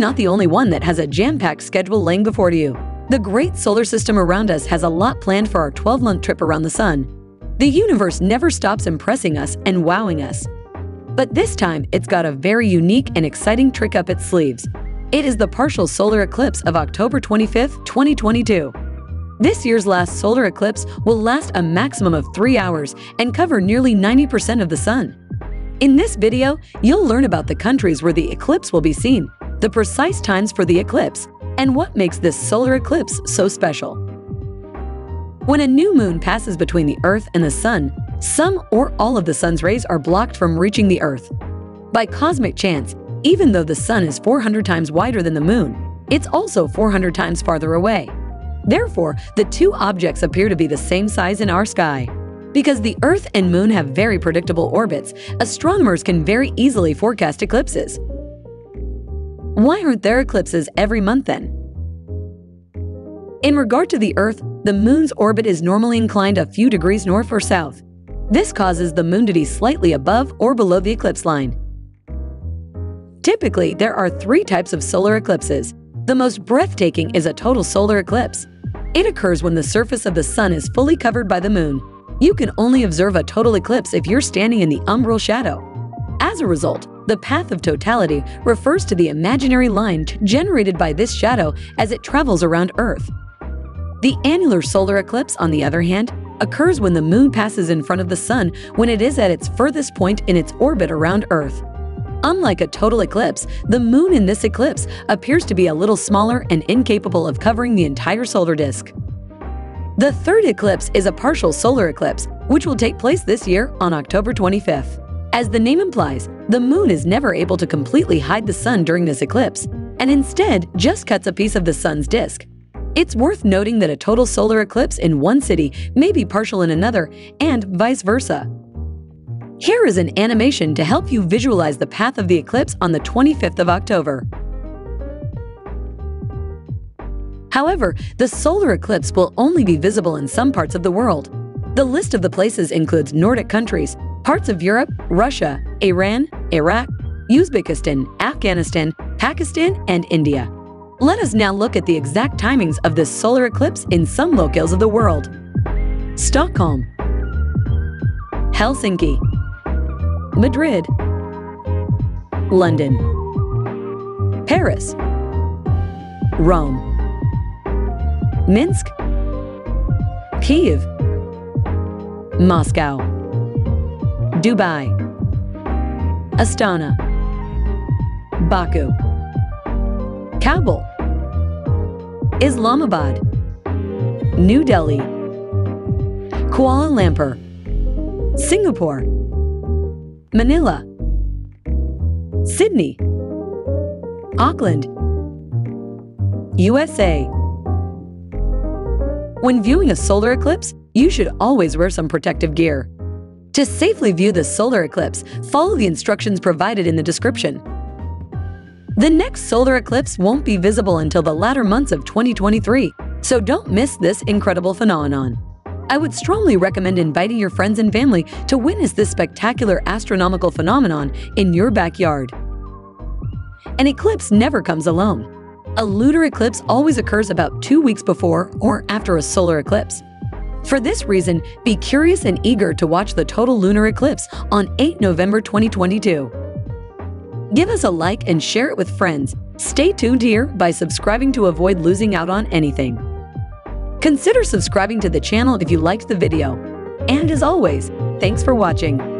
not the only one that has a jam packed schedule laying before you. The great solar system around us has a lot planned for our 12 month trip around the sun. The universe never stops impressing us and wowing us. But this time, it's got a very unique and exciting trick up its sleeves. It is the partial solar eclipse of October 25th, 2022. This year's last solar eclipse will last a maximum of three hours and cover nearly 90% of the sun. In this video, you'll learn about the countries where the eclipse will be seen, the precise times for the eclipse, and what makes this solar eclipse so special. When a new moon passes between the Earth and the Sun, some or all of the Sun's rays are blocked from reaching the Earth. By cosmic chance, even though the Sun is 400 times wider than the Moon, it's also 400 times farther away. Therefore, the two objects appear to be the same size in our sky. Because the Earth and Moon have very predictable orbits, astronomers can very easily forecast eclipses. Why aren't there eclipses every month then? In regard to the Earth, the Moon's orbit is normally inclined a few degrees north or south. This causes the Moon to be slightly above or below the eclipse line. Typically, there are three types of solar eclipses. The most breathtaking is a total solar eclipse. It occurs when the surface of the Sun is fully covered by the Moon, you can only observe a total eclipse if you're standing in the umbral shadow. As a result, the path of totality refers to the imaginary line generated by this shadow as it travels around Earth. The annular solar eclipse, on the other hand, occurs when the moon passes in front of the sun when it is at its furthest point in its orbit around Earth. Unlike a total eclipse, the moon in this eclipse appears to be a little smaller and incapable of covering the entire solar disk. The third eclipse is a partial solar eclipse, which will take place this year on October 25th. As the name implies, the moon is never able to completely hide the sun during this eclipse, and instead just cuts a piece of the sun's disk. It's worth noting that a total solar eclipse in one city may be partial in another, and vice versa. Here is an animation to help you visualize the path of the eclipse on the 25th of October. However, the solar eclipse will only be visible in some parts of the world. The list of the places includes Nordic countries, parts of Europe, Russia, Iran, Iraq, Uzbekistan, Afghanistan, Pakistan, and India. Let us now look at the exact timings of this solar eclipse in some locales of the world. Stockholm, Helsinki, Madrid, London, Paris, Rome, Minsk, Kiev, Moscow, Dubai, Astana, Baku, Kabul, Islamabad, New Delhi, Kuala Lumpur, Singapore, Manila, Sydney, Auckland, USA. When viewing a solar eclipse, you should always wear some protective gear. To safely view the solar eclipse, follow the instructions provided in the description. The next solar eclipse won't be visible until the latter months of 2023, so don't miss this incredible phenomenon. I would strongly recommend inviting your friends and family to witness this spectacular astronomical phenomenon in your backyard. An eclipse never comes alone. A lunar eclipse always occurs about two weeks before or after a solar eclipse. For this reason, be curious and eager to watch the total lunar eclipse on 8 November 2022. Give us a like and share it with friends. Stay tuned here by subscribing to avoid losing out on anything. Consider subscribing to the channel if you liked the video. And as always, thanks for watching.